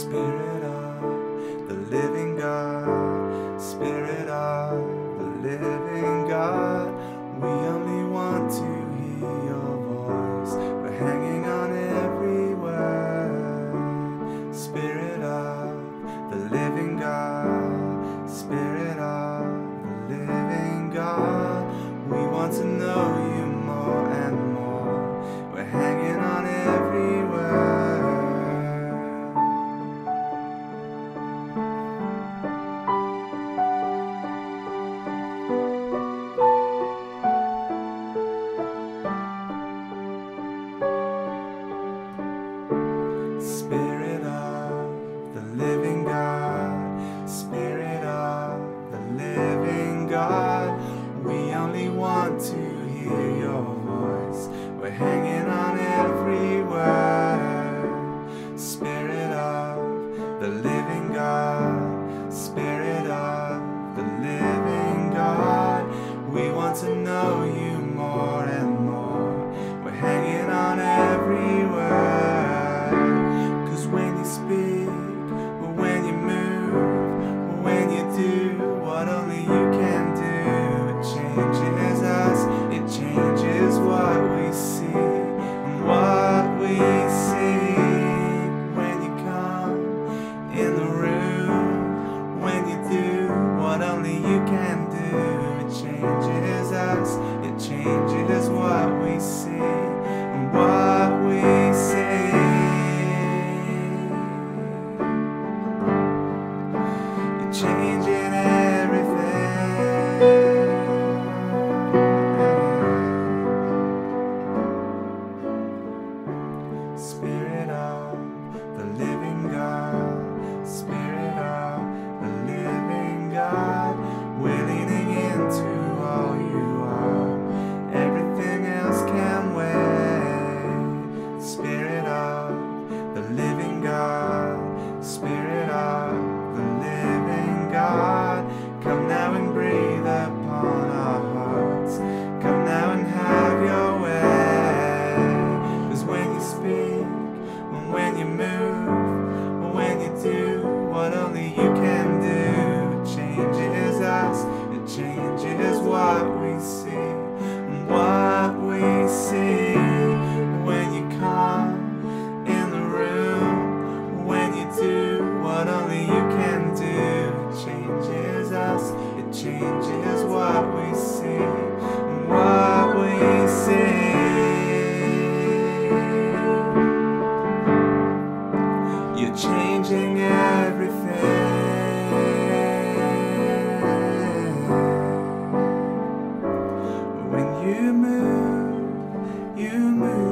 Spirit. spirit. do what only you You move, you move.